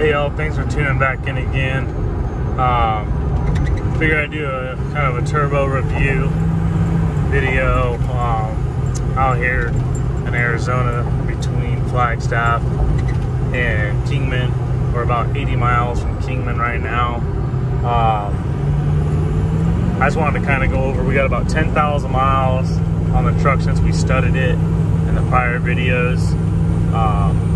Hey y'all, thanks for tuning back in again. Um, figured I'd do a kind of a turbo review video um, out here in Arizona between Flagstaff and Kingman. We're about 80 miles from Kingman right now. Um, I just wanted to kind of go over, we got about 10,000 miles on the truck since we studded it in the prior videos. Um,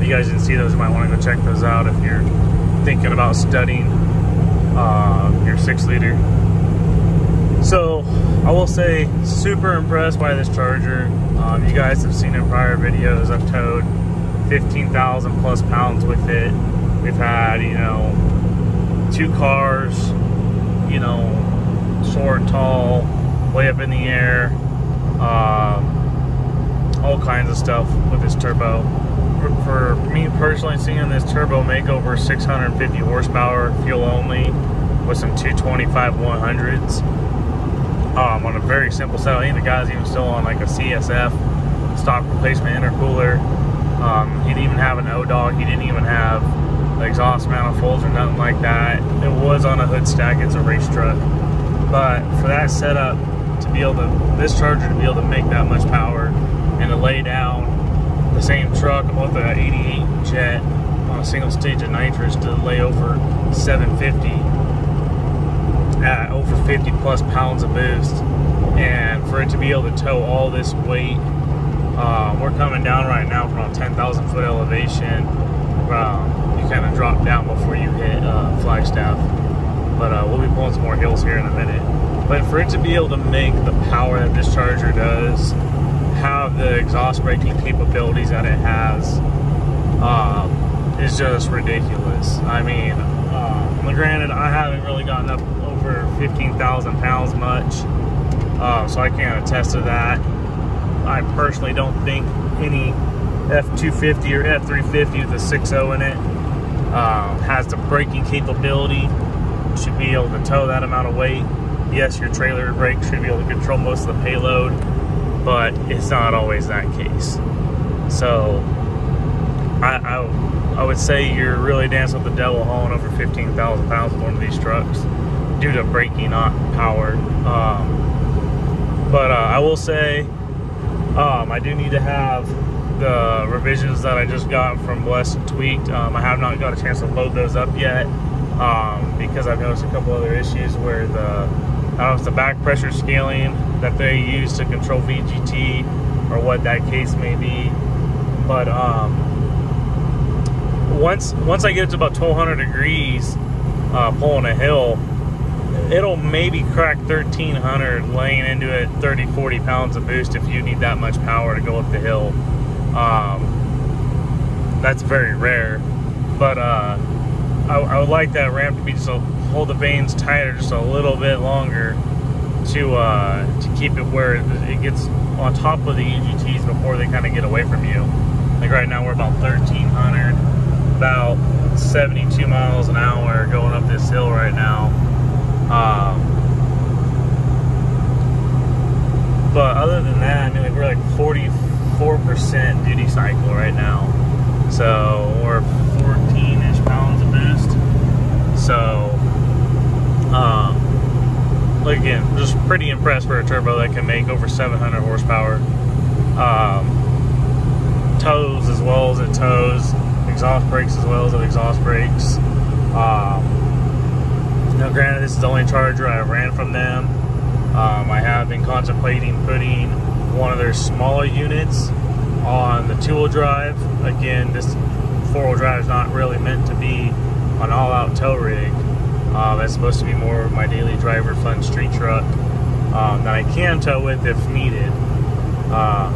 if you guys didn't see those, you might want to go check those out if you're thinking about studding uh, your six liter. So I will say, super impressed by this Charger. Um, you guys have seen in prior videos, I've towed 15,000 plus pounds with it. We've had, you know, two cars, you know, short, tall, way up in the air, um, all kinds of stuff with this turbo. For, me personally, seeing this turbo make over 650 horsepower, fuel only, with some 225 100s um, on a very simple setup. I think the guy's even still on like a CSF stock replacement intercooler. Um, he didn't even have an O-dog. He didn't even have exhaust manifolds or nothing like that. It was on a hood stack. It's a race truck. But for that setup, to be able to, this Charger to be able to make that much power and to lay down the same truck with an 88 jet on a single stage of nitrous to lay over 750 at over 50 plus pounds of boost. And for it to be able to tow all this weight uh, we're coming down right now from a 10,000 foot elevation. Um, you kind of drop down before you hit uh, Flagstaff. But uh, we'll be pulling some more hills here in a minute. But for it to be able to make the power that this Charger does, have the exhaust braking capabilities that it has, um, is just ridiculous. I mean, uh, granted, I haven't really gotten up over 15,000 pounds much, uh, so I can't attest to that. I personally don't think any F250 or F350 with a 6.0 in it uh, has the braking capability to be able to tow that amount of weight. Yes, your trailer brake should be able to control most of the payload, but it's not always that case. So I, I, I would say you're really dancing with the devil hauling over 15,000 pounds with one of these trucks due to braking, not power. Um, but uh, I will say um, I do need to have the revisions that I just got from Blessed and Tweaked. Um, I have not got a chance to load those up yet um, because I've noticed a couple other issues where the It's the back pressure scaling that they use to control VGT or what that case may be. But um, once once I get to about 1200 degrees uh, pulling a hill, it'll maybe crack 1300 laying into it 30 40 pounds of boost if you need that much power to go up the hill. Um, that's very rare, but uh, I, I, would like that ramp to be just a, hold the vanes tighter just a little bit longer to uh, to keep it where it gets on top of the EGTs before they kind of get away from you. Like right now we're about 1300, about 72 miles an hour going up this hill right now. Um, but other than that, I mean, like we're like 44% duty cycle right now. So we're 14-ish pounds of boost. So, um, again, just pretty impressed for a turbo that can make over 700 horsepower. Um, tows as well as it tows, exhaust brakes as well as it exhaust brakes. Um, now, granted, this is the only Charger I ran from them. Um, I have been contemplating putting one of their smaller units on the two-wheel drive. Again, this four-wheel drive is not really meant to be an all-out tow rig. Uh, that's supposed to be more of my daily driver fun street truck um, that I can tow with if needed. Uh,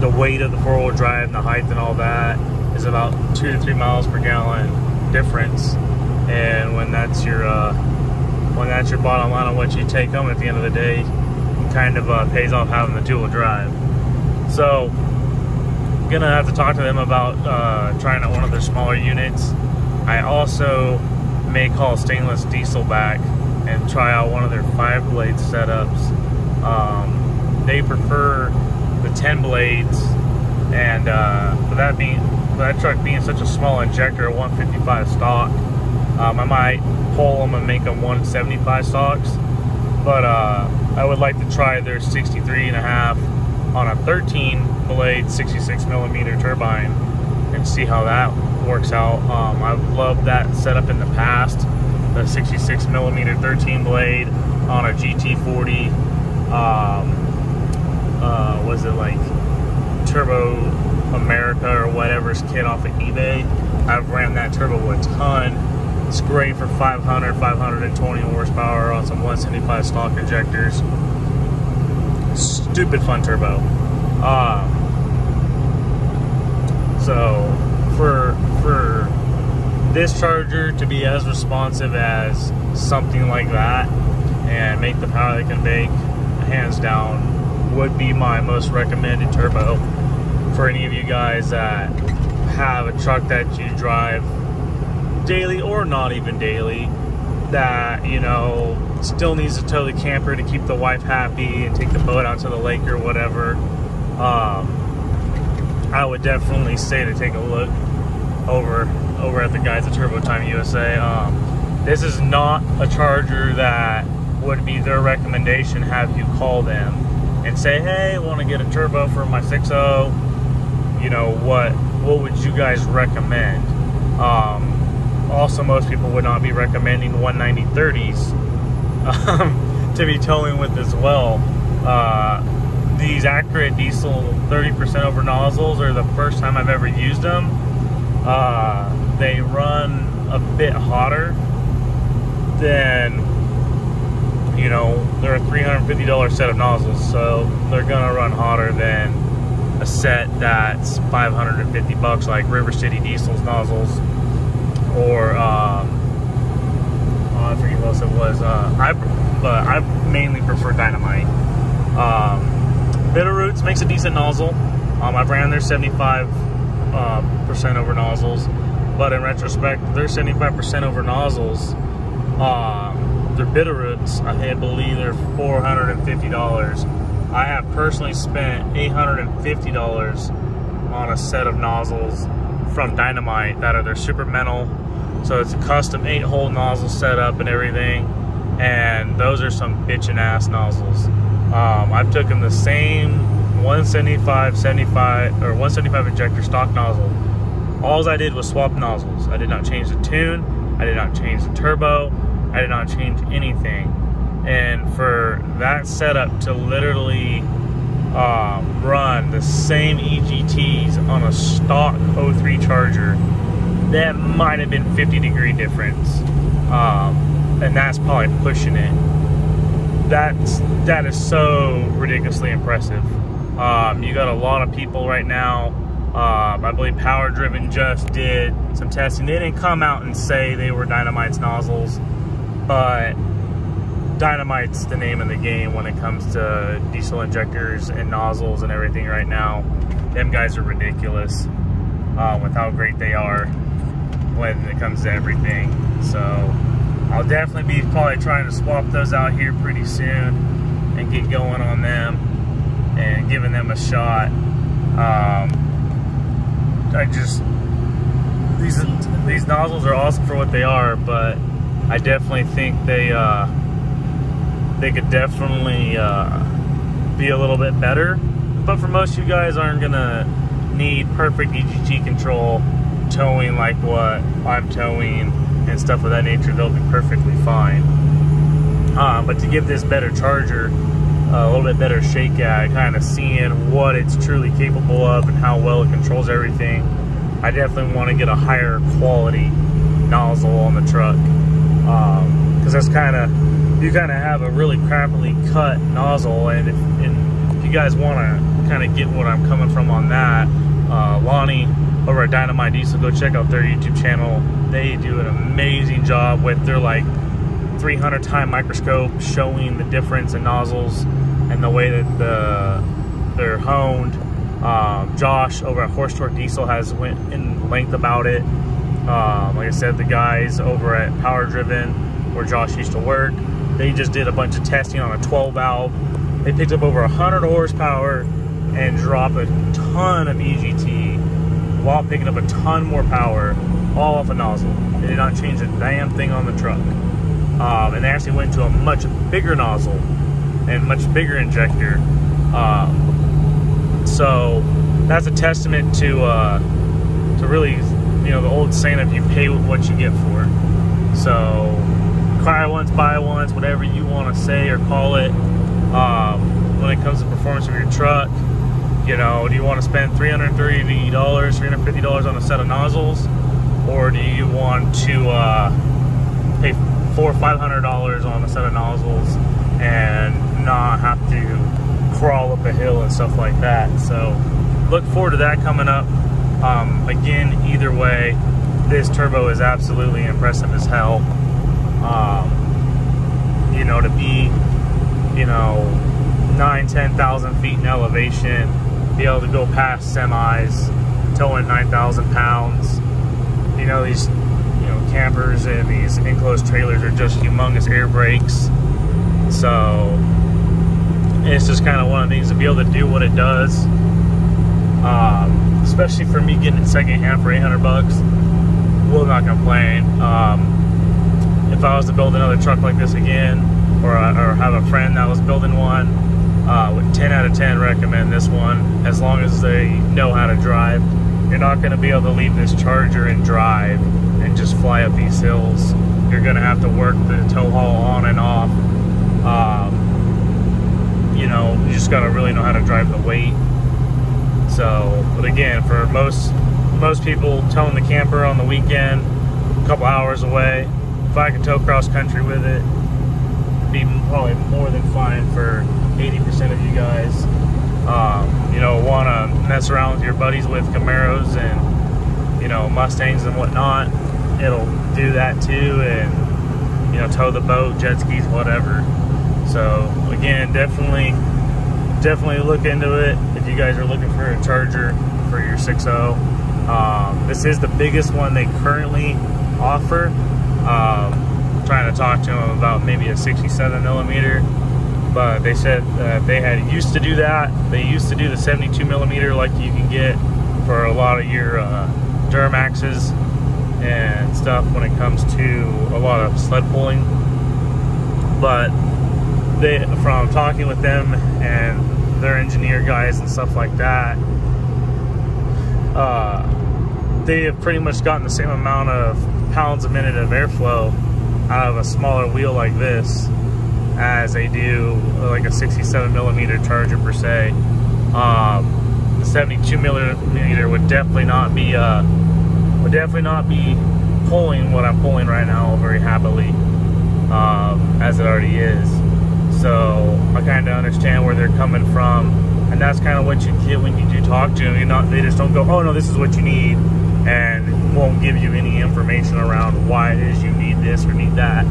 the weight of the four-wheel drive and the height and all that is about two to three miles per gallon difference. And when that's your uh, when that's your bottom line on what you take home at the end of the day, it kind of uh, pays off having the two-wheel drive. So, I'm gonna have to talk to them about uh, trying out one of their smaller units. I also may call stainless diesel back and try out one of their five blade setups. Um, they prefer the 10 blades, and uh, that being that truck being such a small injector, at 155 stock, um, I might pull them and make them 175 stocks. But uh, I would like to try their 63 and a half on a 13 blade 66 millimeter turbine and see how that works out. Um, I've loved that setup in the past, the 66 millimeter 13 blade on a GT40. Um, uh, was it like Turbo America or whatever's kit off of eBay? I've ran that turbo a ton. It's great for 500, 520 horsepower on some 175 stock injectors. Stupid fun turbo. Um, so for for this charger to be as responsive as something like that and make the power they can make, hands down, would be my most recommended turbo for any of you guys that have a truck that you drive daily or not even daily that you know still needs to tow the camper to keep the wife happy and take the boat out to the lake or whatever. Um, I would definitely say to take a look over over at the guys at Turbo Time USA. Um, this is not a charger that would be their recommendation. Have you call them and say, "Hey, I want to get a turbo for my 6.0. You know what? What would you guys recommend?" Um, also, most people would not be recommending 19030s um, to be towing with as well. Uh, these Accurate Diesel 30% over nozzles are the first time I've ever used them. Uh, they run a bit hotter than, you know, they're a $350 set of nozzles, so they're gonna run hotter than a set that's 550 bucks like River City Diesel's nozzles or um, oh, I forget what else it was. Uh, I but I mainly prefer Dynamite. Um, Bitterroots makes a decent nozzle. Um, I've ran their 75 uh, percent over nozzles, but in retrospect, they're 75% over nozzles, uh, their Bitterroots, I believe they're $450. I have personally spent $850 on a set of nozzles from Dynamite that are their super metal. So it's a custom eight hole nozzle setup and everything. And those are some bitchin' ass nozzles. Um, I've taken the same 175, 75, or 175 injector stock nozzle. All I did was swap nozzles. I did not change the tune. I did not change the turbo. I did not change anything. And for that setup to literally um, run the same EGTs on a stock O3 charger, that might have been 50 degree difference. Um, and that's probably pushing it that's that is so ridiculously impressive. Um, you got a lot of people right now. Uh, I believe Power Driven just did some testing. They didn't come out and say they were Dynamite's nozzles, but Dynamite's the name of the game when it comes to diesel injectors and nozzles and everything right now. Them guys are ridiculous uh, with how great they are when it comes to everything. So I'll definitely be probably trying to swap those out here pretty soon and get going on them and giving them a shot. Um, I just these these nozzles are awesome for what they are, but I definitely think they uh, they could definitely uh, be a little bit better. But for most of you guys aren't gonna need perfect EGT control towing like what I'm towing and stuff of that nature, they'll be perfectly fine. Uh, but to give this better charger a little bit better shake at, kind of seeing what it's truly capable of and how well it controls everything, I definitely want to get a higher quality nozzle on the truck. Because um, that's kind of, you kind of have a really crappily cut nozzle, and if, and if you guys want to kind of get what I'm coming from on that, uh, Lonnie over at Dynamite Diesel, go check out their YouTube channel. They do an amazing job with their like 300 time microscope showing the difference in nozzles and the way that the they're honed. Um, Josh over at Horse Torque Diesel has went in length about it. Um, like I said, the guys over at Power Driven, where Josh used to work, they just did a bunch of testing on a 12 valve. They picked up over 100 horsepower and dropped a ton of EGT while picking up a ton more power all off a nozzle. They did not change a damn thing on the truck. Um, and they actually went to a much bigger nozzle and much bigger injector. Um, so that's a testament to uh, to really, you know, the old saying of you pay with what you get for. So cry once, buy once, whatever you want to say or call it. Um, when it comes to performance of your truck, you know, do you want to spend $330, $350 on a set of nozzles? Or do you want to uh, pay four or five hundred dollars on a set of nozzles and not have to crawl up a hill and stuff like that? So look forward to that coming up. Um, again, either way, this turbo is absolutely impressive as hell. Um, you know, to be, you know, nine, 10,000 feet in elevation, be able to go past semis, towing 9,000 pounds. You know, these, campers and these enclosed trailers are just humongous air brakes. So, it's just kind of one of the things to be able to do what it does. Um, especially for me getting it secondhand for 800 bucks, will not complain. Um, if I was to build another truck like this again, or, or have a friend that was building one, uh, with 10 out of 10 recommend this one as long as they know how to drive. You're not going to be able to leave this Charger and drive just fly up these hills. You're going to have to work the tow haul on and off. Um, you know, you just got to really know how to drive the weight. So, but again, for most most people towing the camper on the weekend, a couple hours away, if I could tow cross country with it, be probably more than fine for 80% of you guys. Um, you know, want to mess around with your buddies with Camaros and, you know, Mustangs and whatnot, it'll do that too and, you know, tow the boat, jet skis, whatever. So, again, definitely, definitely look into it if you guys are looking for a charger for your 6.0. Um, this is the biggest one they currently offer. Um, trying to talk to them about maybe a 67 millimeter but they said that they had used to do that. They used to do the 72 millimeter like you can get for a lot of your uh, Duramaxes and stuff when it comes to a lot of sled pulling. But they, from talking with them and their engineer guys and stuff like that, uh, they have pretty much gotten the same amount of pounds a minute of airflow out of a smaller wheel like this as they do like a 67 millimeter charger per se. Um, the 72 millimeter would definitely not be uh, would definitely not be pulling what I'm pulling right now very happily um, as it already is. So I kind of understand where they're coming from, and that's kind of what you get when you do talk to them. You're not they just don't go, oh no, this is what you need, and won't give you any information around why it is you need this or need that.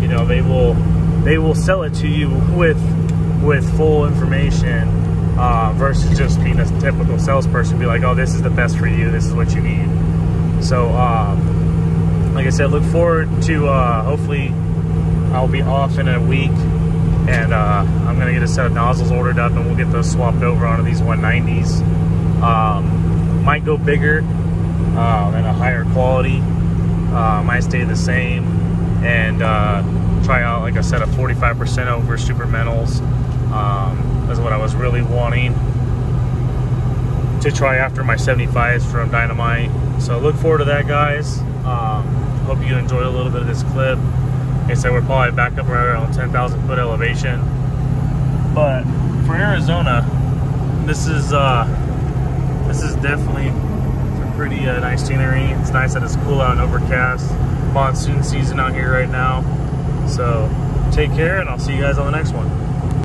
You know, they will they will sell it to you with with full information uh, versus just being a typical salesperson be like oh this is the best for you this is what you need so um, like I said look forward to uh, hopefully I'll be off in a week and uh, I'm gonna get a set of nozzles ordered up and we'll get those swapped over onto these 190s um, might go bigger uh, and a higher quality uh, might stay the same and uh, try out like a set of 45% over super metals. Um, that's what I was really wanting to try after my 75s from Dynamite. So look forward to that, guys. Um, hope you enjoyed a little bit of this clip. Like I said, we're probably back up around 10,000 foot elevation. But for Arizona, this is uh, this is definitely some pretty uh, nice scenery. It's nice that it's cool out and overcast. Monsoon season out here right now. So take care, and I'll see you guys on the next one.